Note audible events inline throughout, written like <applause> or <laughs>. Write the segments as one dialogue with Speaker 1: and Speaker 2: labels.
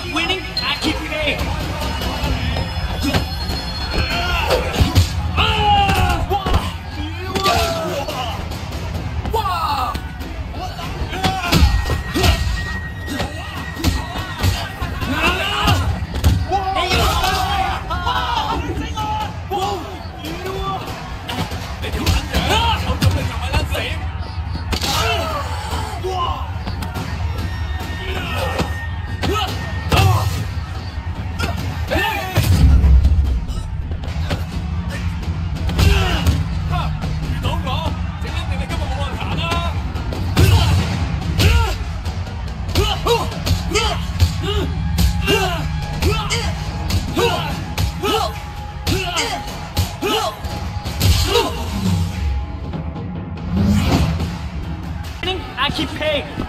Speaker 1: keep winning, keep paying.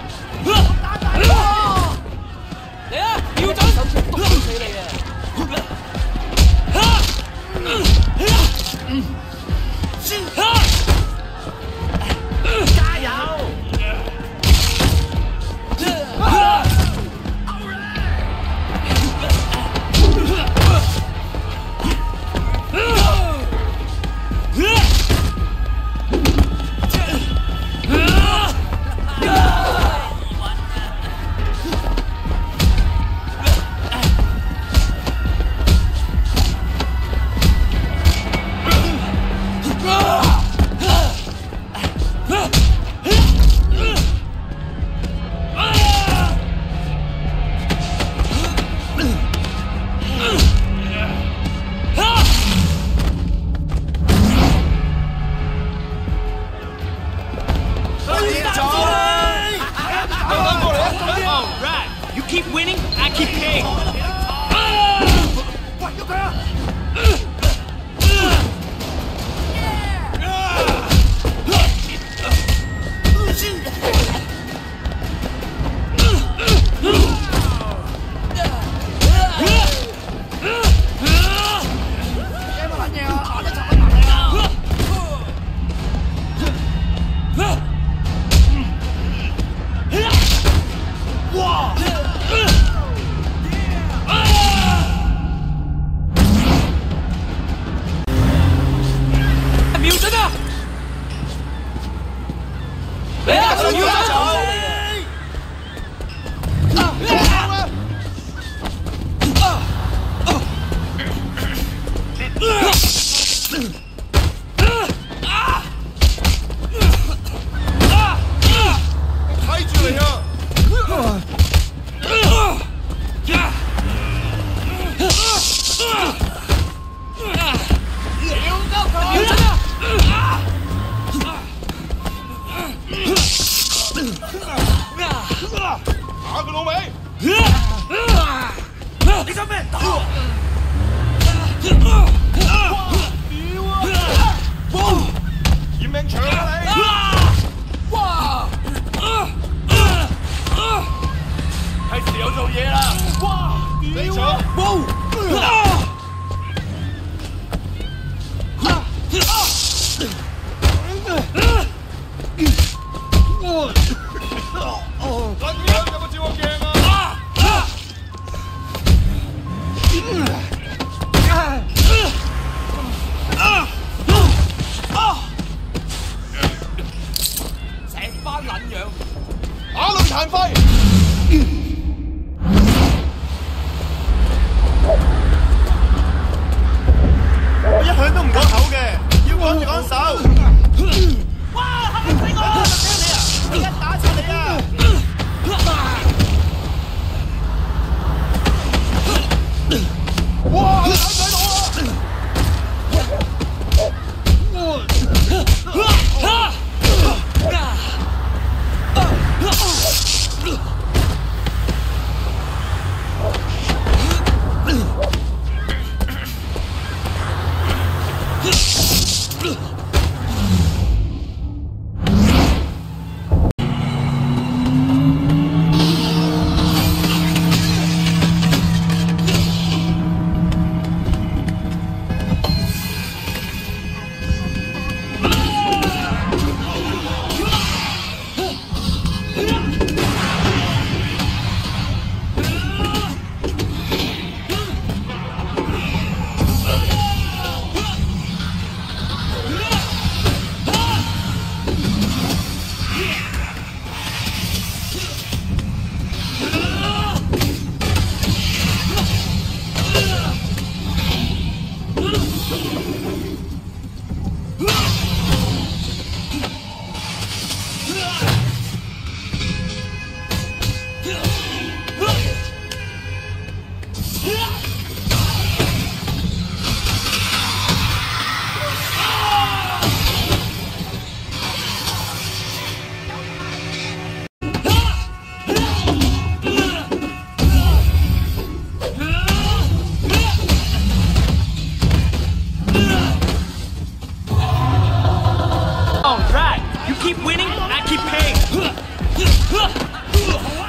Speaker 1: All right. You keep winning, I keep paying.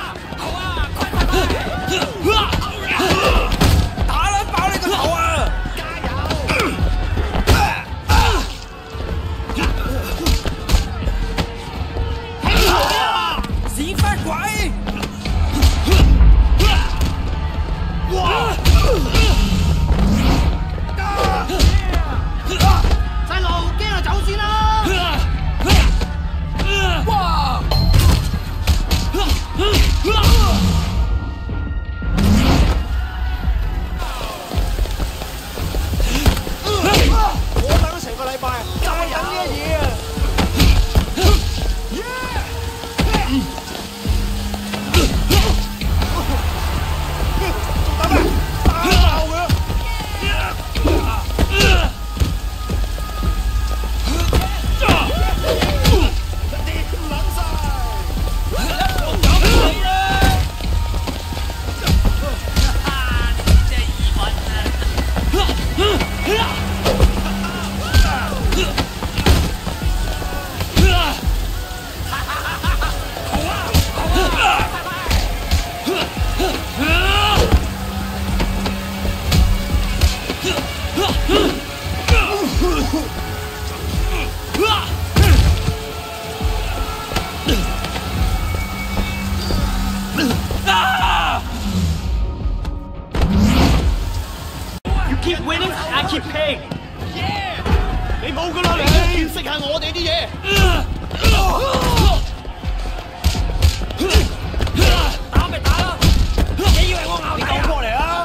Speaker 1: <laughs>
Speaker 2: ikeeping 耶你冇噶啦你识下我
Speaker 3: 哋啲嘢。
Speaker 2: 打
Speaker 1: 咪打啦
Speaker 2: 你以为我咬你走过嚟啊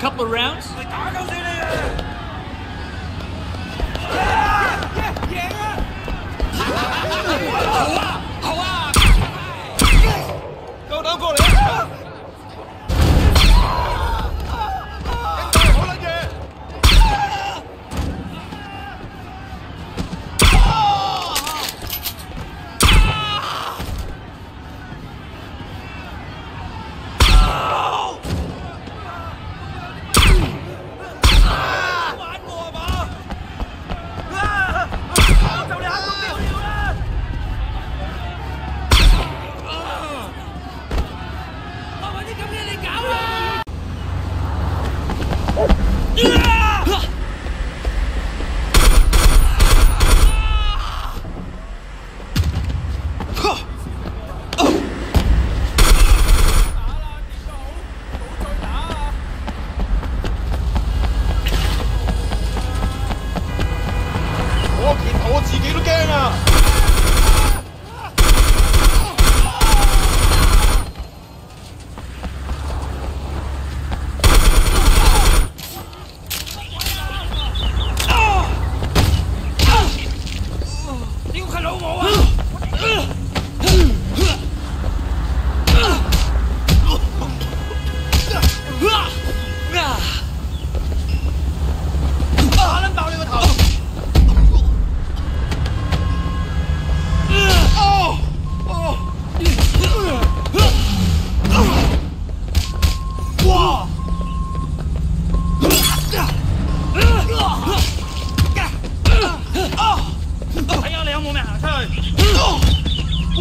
Speaker 4: couple of rounds.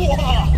Speaker 5: Whoa!